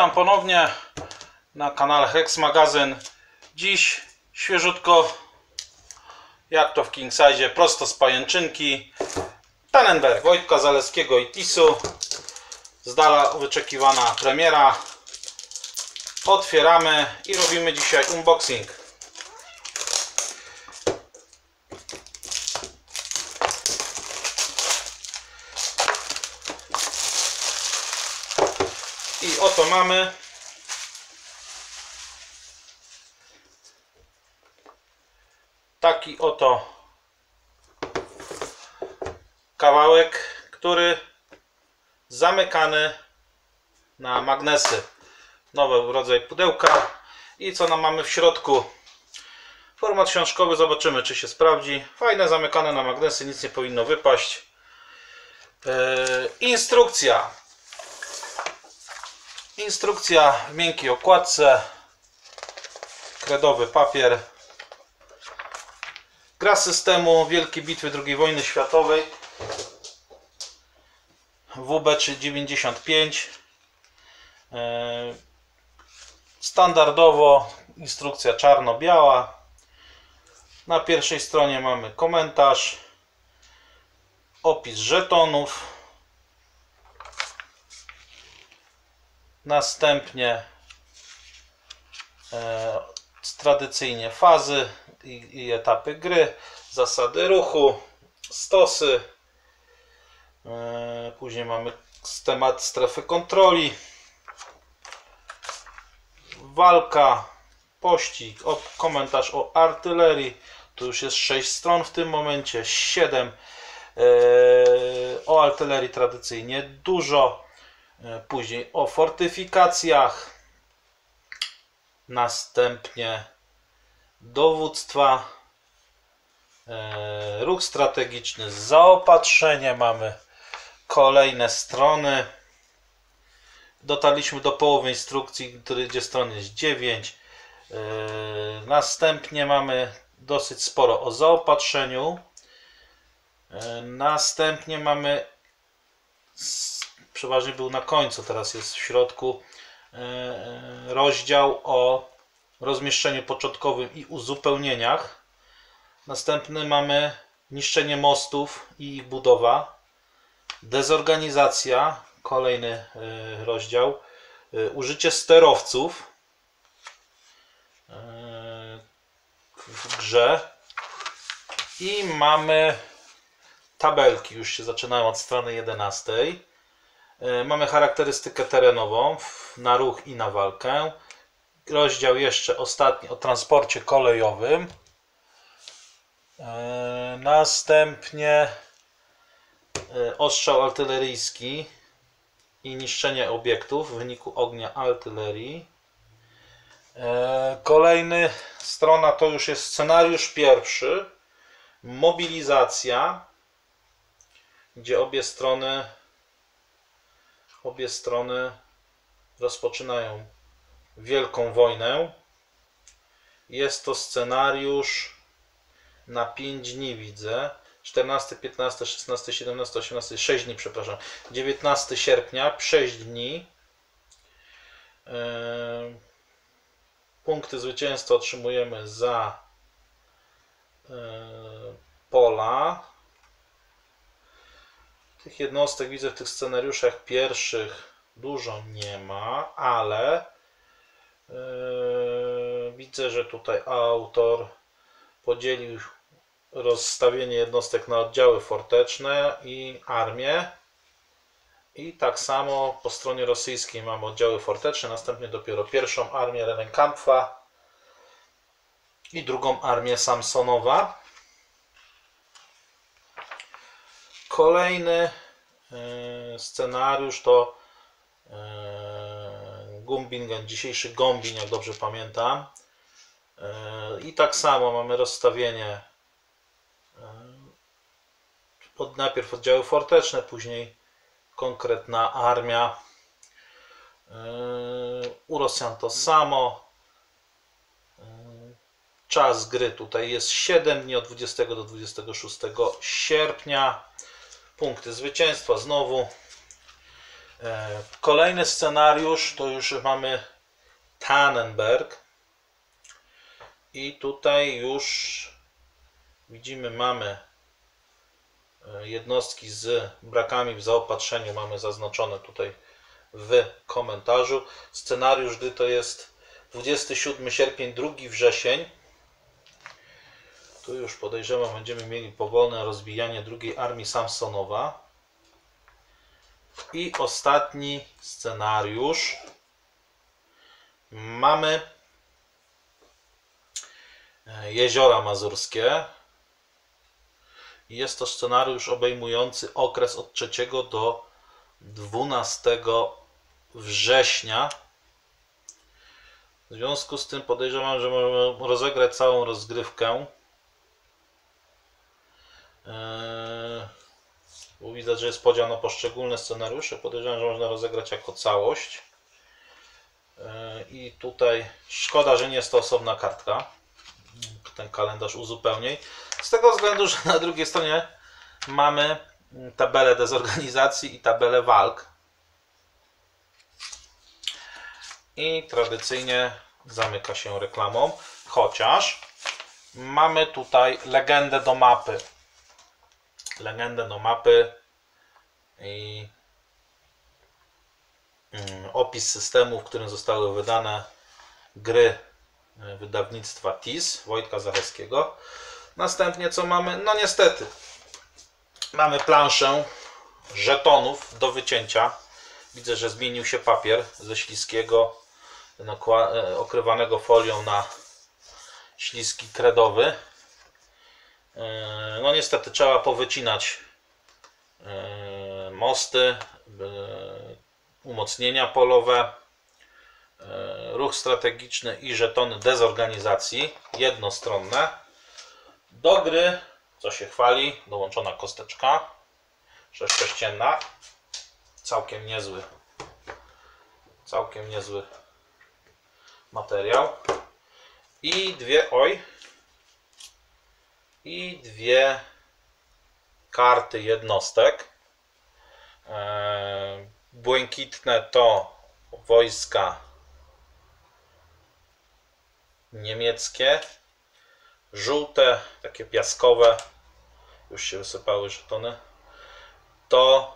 Witam ponownie na kanale Hex Magazyn. Dziś świeżutko, jak to w King Size, prosto z pajęczynki. Tannenberg Wojtka Zaleskiego i Tisu. Z dala wyczekiwana premiera. Otwieramy i robimy dzisiaj unboxing. I oto mamy taki oto kawałek, który zamykany na magnesy. Nowy rodzaj pudełka. I co nam mamy w środku? Format książkowy, zobaczymy czy się sprawdzi. Fajne, zamykane na magnesy, nic nie powinno wypaść. Yy, instrukcja. Instrukcja w miękkiej okładce. Kredowy papier. Gra systemu Wielkie Bitwy II wojny światowej. WB395. Yy, Standardowo instrukcja czarno-biała. Na pierwszej stronie mamy komentarz, opis żetonów. Następnie e, tradycyjnie fazy i, i etapy gry, zasady ruchu, stosy. E, później mamy temat strefy kontroli, walka, pościg, o, komentarz o artylerii. Tu już jest 6 stron w tym momencie, 7 e, o artylerii tradycyjnie dużo. E, później o fortyfikacjach. Następnie dowództwa. E, ruch strategiczny, zaopatrzenie. Mamy kolejne strony. Dotarliśmy do połowy instrukcji, gdzie stron jest 9. Yy, następnie mamy dosyć sporo o zaopatrzeniu. Następnie mamy, przeważnie był na końcu, teraz jest w środku, yy, rozdział o rozmieszczeniu początkowym i uzupełnieniach. Następny mamy niszczenie mostów i ich budowa. Dezorganizacja, kolejny y, rozdział. Użycie sterowców w grze. I mamy tabelki, już się zaczynają od strony 11. Y, Mamy charakterystykę terenową na ruch i na walkę. Rozdział jeszcze ostatni o transporcie kolejowym. Y, Następnie y, ostrzał artyleryjski i niszczenie obiektów w wyniku ognia artylerii. E, Kolejny strona to już jest scenariusz pierwszy. Mobilizacja, gdzie obie strony obie strony rozpoczynają wielką wojnę. Jest to scenariusz na 5 dni widzę. 14, 15, 16, 17, 18, 6 dni, przepraszam. 19 sierpnia, 6 dni. Eee, Punkty zwycięstwa otrzymujemy za eee, pola. Tych jednostek widzę w tych scenariuszach pierwszych dużo nie ma, ale eee, widzę, że tutaj autor podzielił rozstawienie jednostek na oddziały forteczne i armię. I tak samo po stronie rosyjskiej mamy oddziały forteczne, następnie dopiero pierwszą armię Rennenkampfa i drugą armię Samsonowa. Kolejny e, scenariusz to e, Gumbingen, dzisiejszy Gombin, jak dobrze pamiętam. E, I tak samo mamy rozstawienie od, najpierw oddziały forteczne, później konkretna armia. U Rosjan to samo. Czas gry tutaj jest 7 dni od 20 do 26 sierpnia. Punkty zwycięstwa znowu. E, Kolejny scenariusz to już mamy Tannenberg. I tutaj już widzimy, mamy e, jednostki z brakami w zaopatrzeniu. Mamy zaznaczone tutaj w komentarzu. Scenariusz, gdy to jest 27 sierpień, 2 wrzesień. Tu już podejrzewam, będziemy mieli powolne rozbijanie drugiej armii Samsonowa. I ostatni scenariusz. Mamy e, jeziora mazurskie. Jest to scenariusz obejmujący okres od 3 do 12 września. W związku z tym podejrzewam, że możemy rozegrać całą rozgrywkę. Eee, bo widać, że jest podział na poszczególne scenariusze. Podejrzewam, że można rozegrać jako całość. Eee, I tutaj szkoda, że nie jest to osobna kartka. Ten kalendarz uzupełnień. Z tego względu, że na drugiej stronie mamy tabelę dezorganizacji i tabelę walk. I tradycyjnie zamyka się reklamą, chociaż mamy tutaj legendę do mapy. Legendę do mapy i mm, opis systemu, w którym zostały wydane gry e, wydawnictwa TIS Wojtka Zachowskiego. Następnie co mamy? No niestety mamy planszę żetonów do wycięcia. Widzę, że zmienił się papier ze śliskiego nakła- e, okrywanego folią na śliski kredowy. E, No niestety trzeba powycinać e, mosty, umocnienia polowe, e, ruch strategiczny i żetony dezorganizacji jednostronne. Do gry, co się chwali, dołączona kosteczka sześcienna. Całkiem niezły. Całkiem niezły materiał. I dwie, oj. I dwie karty jednostek. Eee, Błękitne to wojska niemieckie. Żółte, takie piaskowe, już się wysypały żetony. To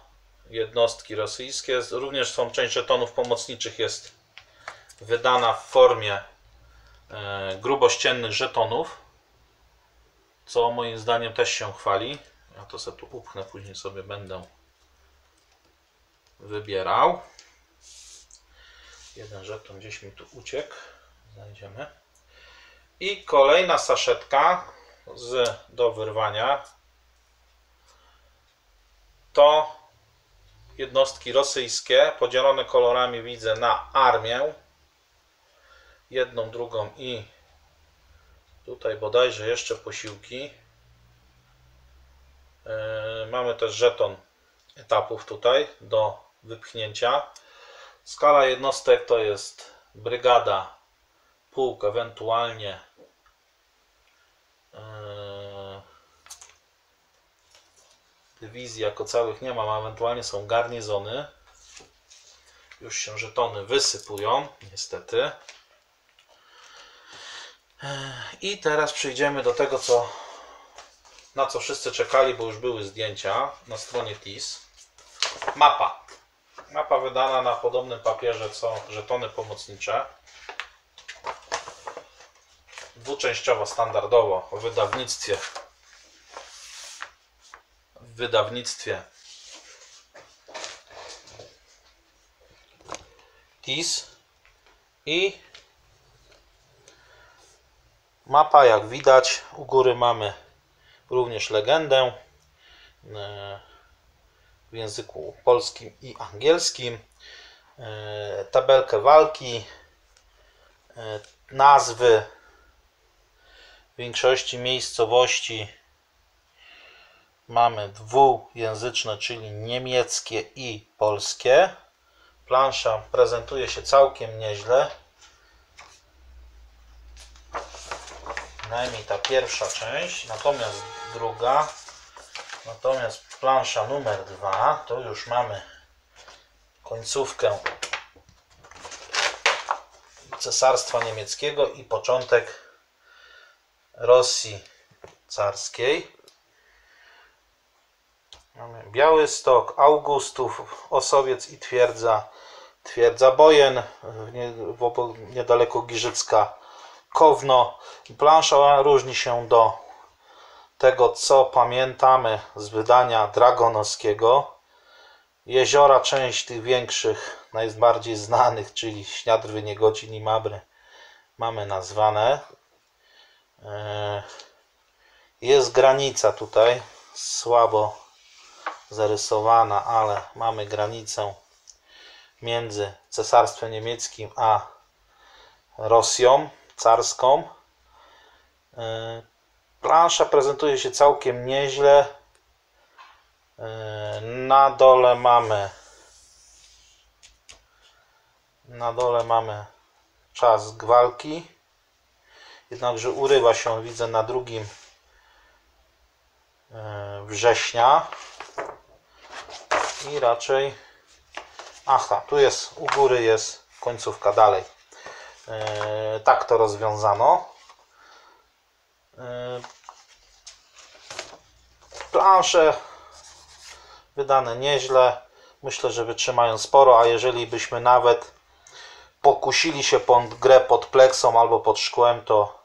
jednostki rosyjskie. Również są część żetonów pomocniczych jest wydana w formie e, grubościennych żetonów, co moim zdaniem też się chwali. Ja to sobie tu upchnę, później sobie będę wybierał. Jeden żeton gdzieś mi tu uciekł. Znajdziemy. I kolejna saszetka z, do wyrwania to jednostki rosyjskie, podzielone kolorami widzę na armię, jedną, drugą i tutaj bodajże jeszcze posiłki. Yy, Mamy też żeton etapów tutaj do wypchnięcia. Skala jednostek to jest brygada, pułk, ewentualnie yy, dywizji jako całych nie mam, ewentualnie są garnizony. Już się żetony wysypują, niestety. I teraz przejdziemy do tego, co, na co wszyscy czekali, bo już były zdjęcia na stronie TIS. Mapa. Mapa wydana na podobnym papierze co żetony pomocnicze. Dwuczęściowo, standardowo w wydawnictwie w wydawnictwie TIS i mapa jak widać u góry mamy również legendę e, w języku polskim i angielskim e, tabelkę walki e, nazwy większości miejscowości mamy dwujęzyczne, czyli niemieckie i polskie. Plansza prezentuje się całkiem nieźle. Przynajmniej ta pierwsza część, natomiast druga, natomiast plansza numer dwa, to już mamy końcówkę Cesarstwa Niemieckiego i początek Rosji Carskiej. Mamy Białystok, Augustów, Osowiec i twierdza, twierdza Bojen, w niedaleko Giżycka, Kowno. Plansza różni się do tego, co pamiętamy z wydania Dragonowskiego. Jeziora, część tych większych, najbardziej znanych, czyli Śniadrwy, Niegocin i Mabry, mamy nazwane. E, Jest granica tutaj, słabo zarysowana, ale mamy granicę między Cesarstwem Niemieckim a Rosją carską. E, Plansza prezentuje się całkiem nieźle. E, Na dole mamy na dole mamy czas walki. Jednakże urywa się, widzę, na drugim e, września. I raczej. Aha, tu jest u góry jest końcówka dalej. E, Tak to rozwiązano. E, Plansze wydane nieźle. Myślę, że wytrzymają sporo, a jeżeli byśmy nawet pokusili się pod grę pod pleksą albo pod szkłem, to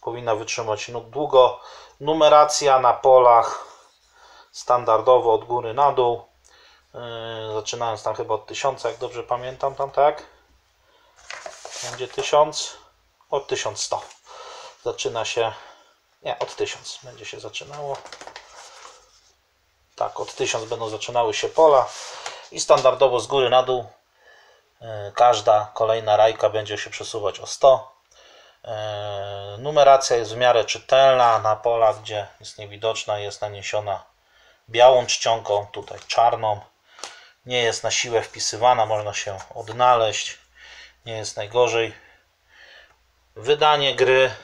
powinna wytrzymać długo. Numeracja na polach standardowo od góry na dół. Yy, zaczynając tam chyba od 1000, jak dobrze pamiętam, tam tak? Będzie 1000, od 1100. Zaczyna się, nie, od 1000 będzie się zaczynało. Tak, od 1000 będą zaczynały się pola i standardowo z góry na dół yy, każda kolejna rajka będzie się przesuwać o 100. Yy, Numeracja jest w miarę czytelna. Na polach, gdzie jest niewidoczna, jest naniesiona białą czcionką, tutaj czarną. Nie jest na siłę wpisywana, można się odnaleźć. Nie jest najgorzej. Wydanie gry,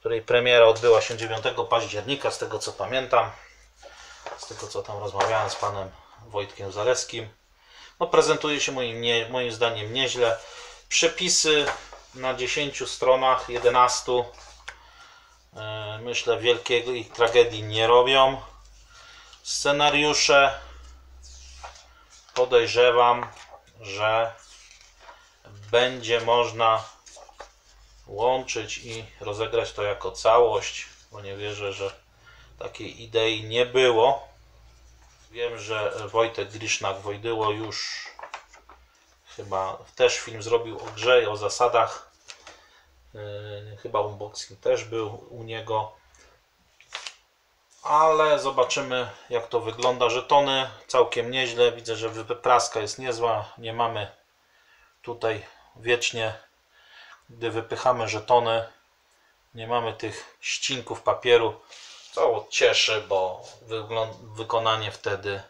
której premiera odbyła się 9 października, z tego co pamiętam, z tego co tam rozmawiałem z panem Wojtkiem Zaleskim. No, prezentuje się moim, nie, moim zdaniem nieźle. Przepisy na 10 stronach, 11. e, Myślę, wielkiego ich tragedii nie robią. Scenariusze podejrzewam, że będzie można łączyć i rozegrać to jako całość, bo nie wierzę, że takiej idei nie było. Wiem, że Wojtek Grisznak Wojdyło już chyba też film zrobił o grze i o zasadach. Yy, Chyba unboxing też był u niego. Ale zobaczymy jak to wygląda. Żetony całkiem nieźle. Widzę, że wypraska jest niezła. Nie mamy tutaj wiecznie, gdy wypychamy żetony, nie mamy tych ścinków papieru, co cieszy, bo wykonanie wtedy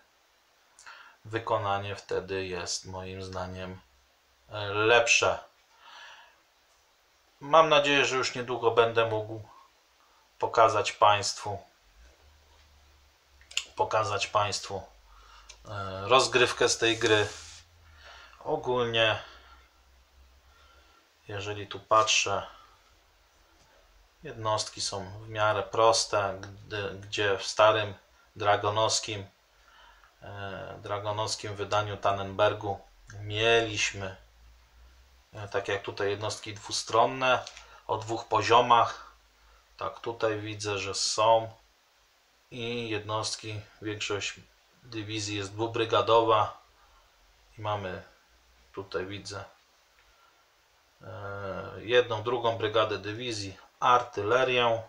wykonanie wtedy jest moim zdaniem e, lepsze. Mam nadzieję, że już niedługo będę mógł pokazać Państwu pokazać Państwu e, rozgrywkę z tej gry. Ogólnie, jeżeli tu patrzę, jednostki są w miarę proste, gdzie w starym dragonowskim e, dragonowskim wydaniu Tannenbergu mieliśmy e, tak jak tutaj jednostki dwustronne o dwóch poziomach tak tutaj widzę, że są i jednostki, większość dywizji jest dwubrygadowa i mamy tutaj widzę jedną, drugą brygadę dywizji, artylerię.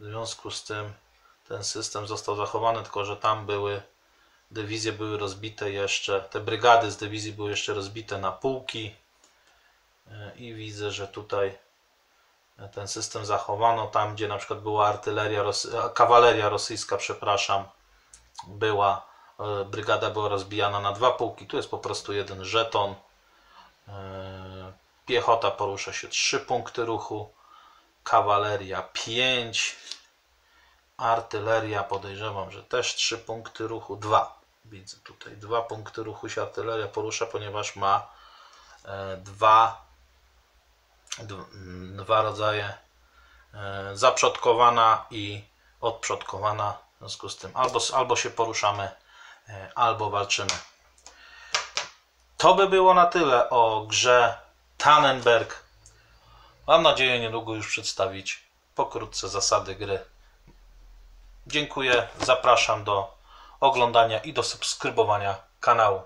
W związku z tym ten system został zachowany, tylko że tam były dywizje były rozbite jeszcze, te brygady z dywizji były jeszcze rozbite na pułki. E, i widzę, że tutaj ten system zachowano. Tam, gdzie na przykład była artyleria, kawaleria rosyjska, przepraszam, była, e, brygada była rozbijana na dwa pułki, tu jest po prostu jeden żeton, E, piechota porusza się 3 punkty ruchu, kawaleria 5, artyleria podejrzewam, że też 3 punkty ruchu, 2, Widzę tutaj dwa punkty ruchu się artyleria porusza, ponieważ ma e, dwa, d- m, dwa rodzaje e, zaprzodkowana i odprzodkowana. W związku z tym albo, albo się poruszamy, e, albo walczymy. To by było na tyle o grze Tannenberg. Mam nadzieję niedługo już przedstawić pokrótce zasady gry. Dziękuję, zapraszam do oglądania i do subskrybowania kanału.